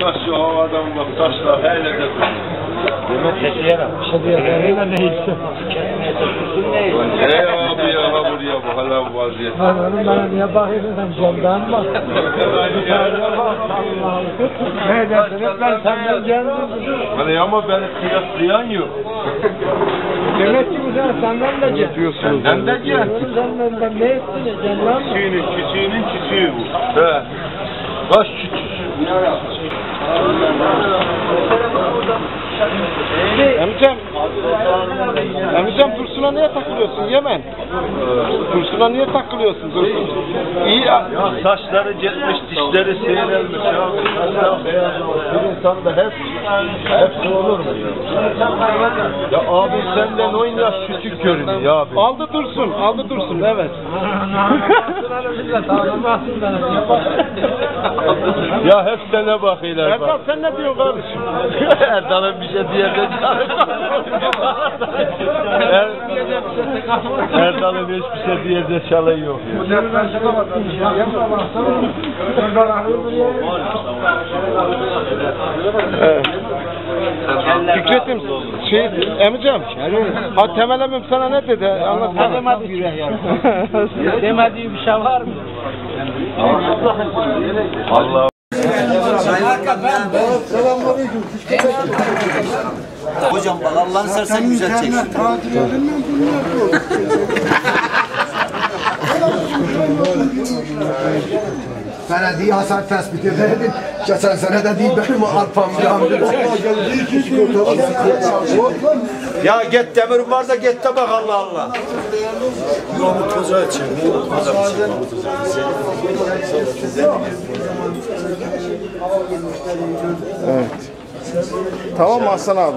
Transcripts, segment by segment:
Taş şu havadan bak taşlar hele de Demek sesiyerek. İşte diyor, öyle neyse. Ey abi ya ha buraya bu hala vaziyet. Lan oğlum bana niye bakıyorsun sen camdan bak. Ne dersiniz ben senden geldim. Hani ama beni kıyaslayan yok. Demek ki bu sen senden de gel. diyorsunuz? Senden de gel. Sen benden ne ettin? Cennet mi? Küçüğünün küçüğünün küçüğü bu. He. Baş küçük. Amcam, amcam Dursun'a niye takılıyorsun Yemen? Dursun'a niye takılıyorsun Dursun? İyi ya. Ya saçları gitmiş, dişleri seyrelmiş ya. Bir insanda hep, hepsi olur mu ya? Ya abi senden on yaş küçük görünüyor ya abi. Aldı Dursun, aldı Dursun evet. Ya hep sana bakıyorlar Erdal sen ne diyorsun kardeşim? Erdal'ın bir şey diyecek er, Erdal'ın hiçbir şey diyecek çalı yok. Evet. Fikret'im şey Emicem ha Temel emmim sana ne dedi anlatsana. Demediği bir şey var mı? Allah Hocam bak Allah'ını sersen güzel çek. Belediye hasar tespit ederdi. Geçen sene de değil benim arpam yandı. Ya git demir var da git de bak Allah Allah. Evet. Tamam Hasan abi?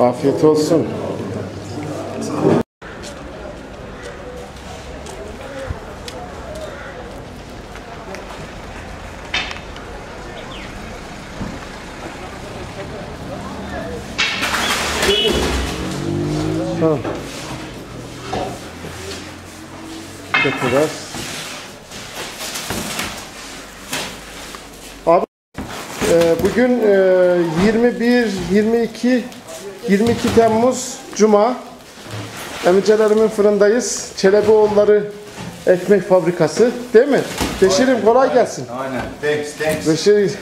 Afiyet olsun. Tamam. Abi e, bugün e, 21, 22, 22 Temmuz Cuma. Emicelerimin fırındayız. Çelebioğulları ekmek fabrikası. Değil mi? Beşir'im kolay gelsin. Aynen. Thanks, thanks. Beşir.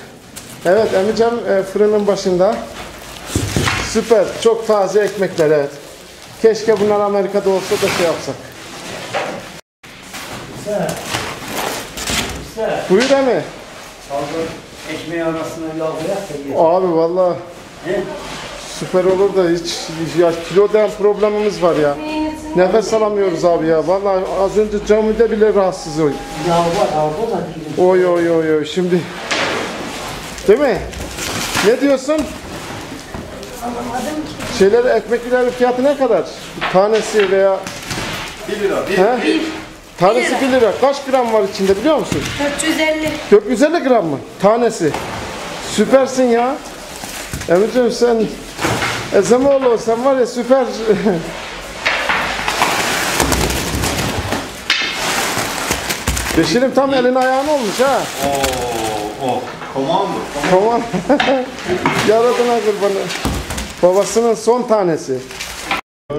Evet Emicem e, fırının başında. Süper. Çok taze ekmekler evet. Keşke bunlar Amerika'da olsa da şey yapsak. Buyur emi. Ekmeği arasına yağ koyar Abi valla süper olur da hiç ya kilodan problemimiz var ya. Nefes alamıyoruz abi ya. Vallahi az önce camide bile rahatsız oy. Ya var aldı da. Oy oy oy oy şimdi. Değil mi? Ne diyorsun? Şeyler ekmeklerin fiyatı ne kadar? Tanesi veya 1 lira. he? Tanesi 1 lira. Kaç gram var içinde biliyor musun? 450. 450 gram mı? Tanesi. Süpersin ya. Emirciğim sen Ezemoğlu sen var ya süper. Beşirim tam elin ayağın olmuş ha. Oo, oh. Komando. Tamam. Yaradına kurbanı. Babasının son tanesi. Şimdi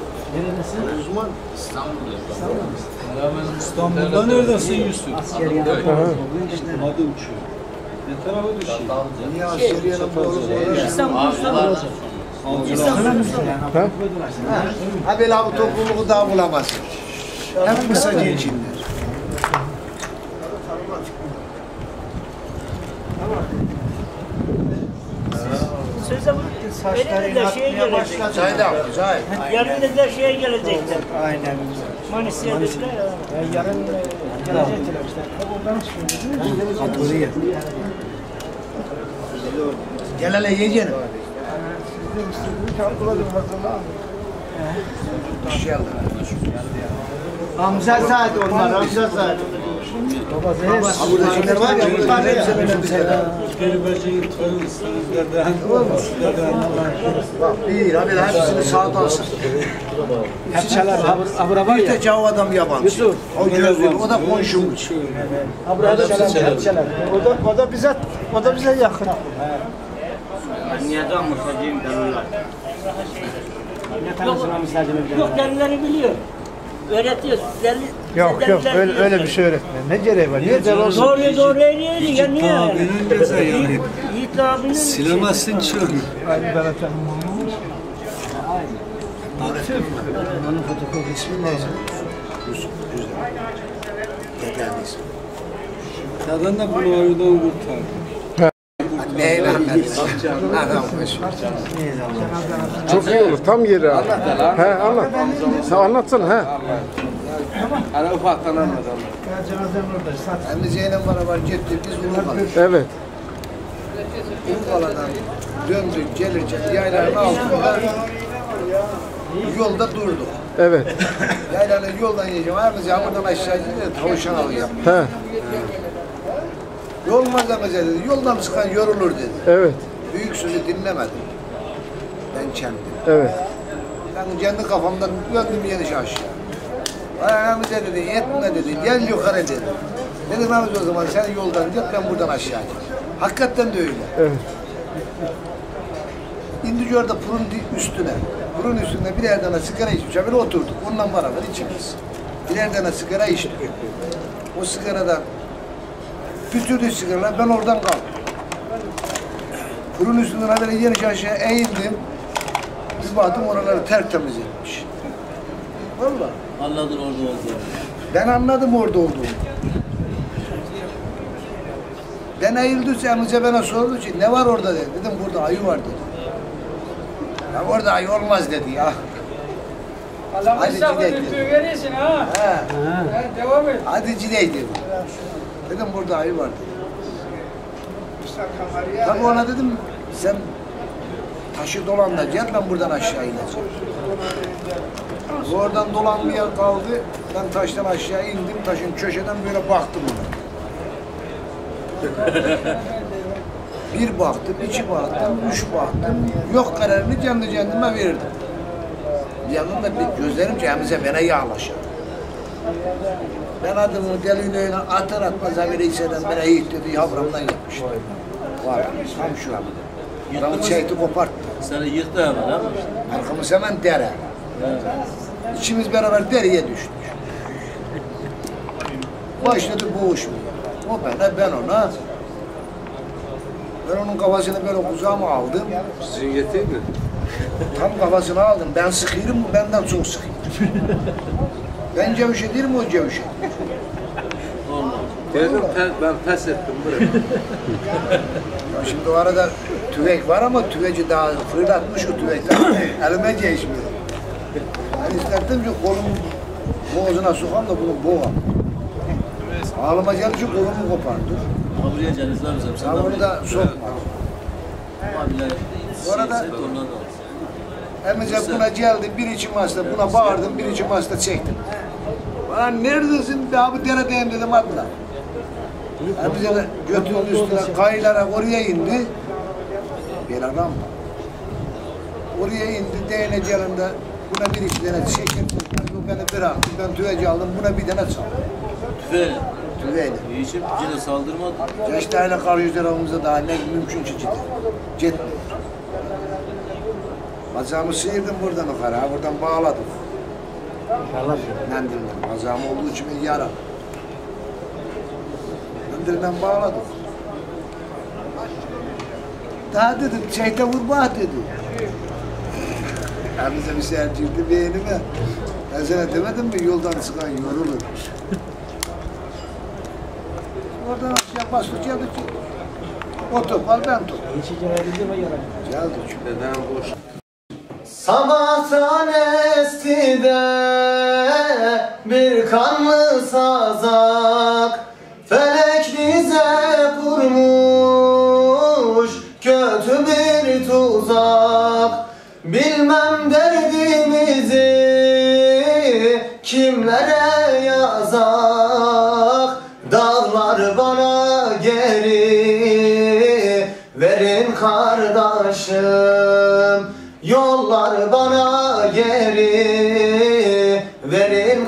İstanbul'da. Neredesin Yusuf? Asker yanında Hadi uçuyor. Ne tarafa düşüyor? Niye Asya'nın oğlu Ha. böyle bu topluluğu daha bulamazsın. Hep kısaca içinler. söze vurup Saçları de şeye gelecek. Çayda, çay. Yarın da şeye gelecekler. Aynen. Manisa'ya dediler ya. Yarın gelecekler işte. Oradan çıkıyor. Gel hele yiyeceğim. Hamza Saad onlar, Hamza Saad. Burada şeyler var ya, bunlar hepsi benim bize. Gelibeceğin torun sizlerden. Bak bir, abi hepsini sağdan alsın. Hep çalar. Abra var Bir ya. tek o adam yabancı. O gözlü, o da komşumuz. Abra hep çalar. Hep çalar. O da, o da bize, o da bize yakın. Ne tanışmamız lazım Yok delileri biliyor. Öğretiyor. Deli, Yok yok öyle, öyle bir şey öğretmiyor. Ne gereği var? Niye deli olsun? Doğruya doğru eğriyor ya niye? Abinin göze yani. Yiğit abinin Silemezsin çok. Aynı ben efendim. Onun fotokopi ismi ne? Yusuf, Yeterliyiz. Kadın da bunu oyundan kurtar. Neyle anladın? Adam Çok iyi olur. Tam yeri abi. He anlat. Sen anlatsana he. Hani ufaktan anladım. Cenazem orada. Sat. Hem de Zeynep beraber gitti, biz Urfa'da. Evet. Urfa'dan döndük, gelirken yaylanın altında yolda durduk. Evet. Yaylanın yoldan yiyeceğim. Abi camından aşağı gidiyor, tavşan avı yaptı. He. Yol malzemesi dedi, yoldan çıkan yorulur dedi. Evet. Büyük sözü dinlemedim. Ben kendim. Evet. Ben kendi kafamdan döndüm yeniş aşağı. Ayağımıza dedi, etme dedi, gel yukarı dedi. Dedim abi o zaman sen yoldan git, ben buradan aşağı gideyim. Hakikaten de öyle. Evet. İndik orada purun üstüne. Purun üstünde birer tane sigara içmiş. Böyle oturduk. Onunla beraber ikimiz. Birer tane sigara içtik. O sigaradan pütürdü sigaralar. Ben oradan kalktım. Purun üstünden böyle yeniş aşağı eğildim. Bir baktım oraları tertemiz etmiş. Vallahi. Anladın orada oldu. Ben anladım orada olduğumu. Ben eğildim, Emre bana sordu ki ne var orada dedi. Dedim burada ayı var dedi. Ya orada ayı olmaz dedi ya. Hadi gidelim. Verirsin ha. He. Devam et. Hadi gidelim dedim. Burada ayı var dedi. Tabii ona dedim sen taşı dolan da gel ben buradan aşağı ineceğim. Oradan dolanmaya kaldı. Ben taştan aşağı indim. Taşın köşeden böyle baktım ona. Bir baktım, iki baktım, üç baktım. Yok kararını kendi kendime verdim. Yanında bir gözlerim cemize bana yağlaşır. Ben adımı öyle atar atmaz hisseden bana yiğit dedi yavramdan yapmıştı. Var tam şu an. Adamı çekti koparttı. Seni yıktı hemen mi? Arkamız hemen dere. İkimiz beraber dereye düştük. Başladı boğuşma. O bana, ben ona. Ben onun kafasını böyle kucağıma aldım. Sizin getir mi? Tam kafasını aldım. Ben sıkıyorum, benden çok sıkıyor. ben cevşe değilim, o cevşe. Dedim ben pes ettim buraya. Ya şimdi o arada tüfek var ama tüfeci daha fırlatmış o tüfekten. Elime geçmiyor. Ben isterdim ki kolumu boğazına sokam da bunu boğam. Ağlıma geldi ki kolumu kopardı. Buraya cenizler bizim. Ben onu da sokmadım. Bu arada- Emice buna geldi, bir içim hasta, buna bağırdım, bir içim hasta çektim. Bana neredesin be abi deredeyim dedim atla. De götünün üstüne kayılara oraya indi. Bir adam. Oraya indi, değnek yanında buna bir iki tane koydu, o beni bıraktı, ben tüveci aldım, buna bir tane çaldım. Tüfe. Tüveyle. İyişip yine saldırmadı. Gençlerle karşı tarafımızda daha ne mümkün ki cidden. Cidden. Bacağımı sıyırdım buradan yukarı, ha, buradan bağladım. Mendilden. Bacağım olduğu için bir yara. Mendilden bağladım. Daha dedim, çeyte vurma dedi. Elimize bir şey girdi beynime. Ben sana demedim mi yoldan çıkan yorulur. Oradan aşağı bastık geldik ki o topal ben topal. Sabahtan esti de bir kanlı sazak? Felek bize kurmuş kötü bir tuzak. Bilmem derdimizi kimlere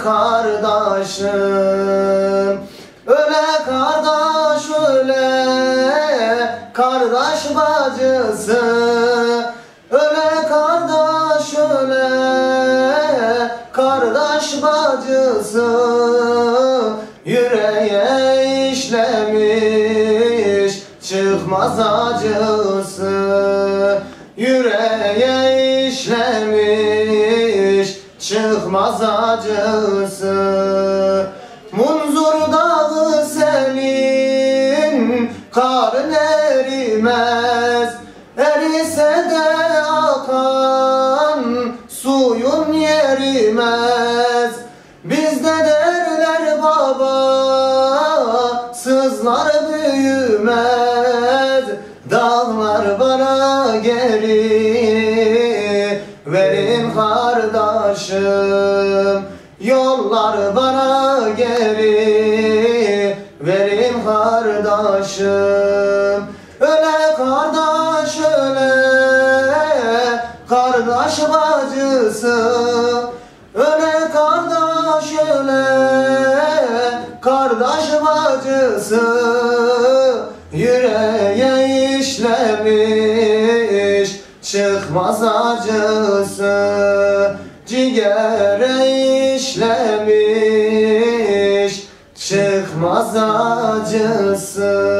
kardeşim. Öle kardeş öle kardeş bacısı. Öle kardeş öle kardeş bacısı. Yüreğe işlemiş çıkmaz acısı çıkmaz acısı. Munzur dağı senin karın erimez. Erise de akan suyun yerimez kardeşim Yollar bana geri. Verin kardeşim Öle kardeş öle. Kardeş bacısı Öle kardeş öle. Kardeş bacısı Yüreğe işlemiş çıkmaz acısı Ciğere işlemiş çıkmaz acısı